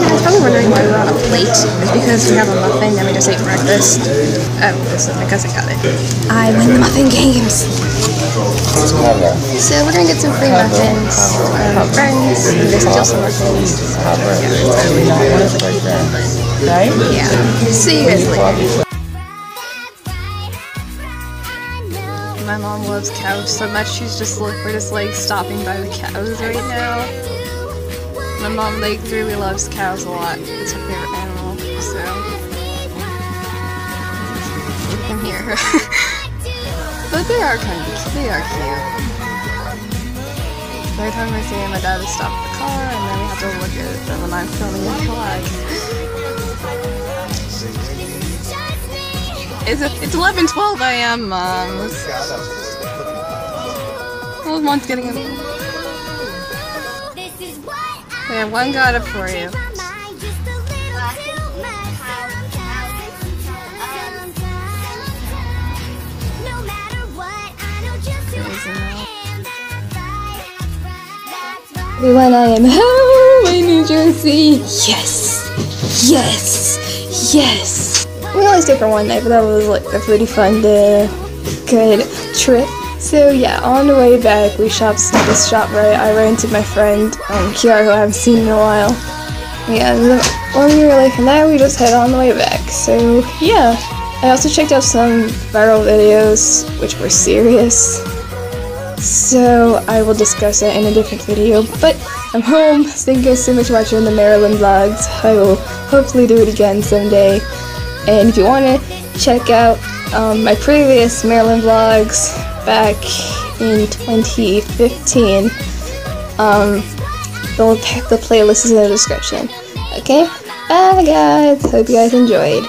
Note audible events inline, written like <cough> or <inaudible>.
You're probably wondering why we're up late. It's because we have a muffin and we just ate breakfast. Oh, this is my cousin got it. I win the muffin games. So we're gonna get some free muffins from friends. They steal some muffins. Right? Yeah. See you guys later. My mom loves cows so much she's just we're just like stopping by the cows right now. My mom like really loves cows a lot. It's her favorite animal, so you can hear her. but they are kind of they are cute. Every time I see them, my dad will stop the car and then we have to look at them when I'm filming a vlog. It's, it's 11, 12 a.m., Mom. Oh, one's getting a... Yeah, one got it for you. Everyone, I am home in New Jersey. Yes, yes, yes. We only stayed for one night, but that was like a pretty fun day, good trip. So yeah, on the way back, we shopped at this shop right. I ran into my friend um, Kiara, who I haven't seen in a while. Yeah, and when we were like, now we just head on the way back. So yeah, I also checked out some viral videos, which were serious. So I will discuss it in a different video. But I'm home. <laughs> Thank you guys so much for watching the Maryland vlogs. I will hopefully do it again someday. And if you want to check out um, my previous Maryland vlogs back in 2015, um, the, the playlist is in the description. Okay? Bye guys. Hope you guys enjoyed.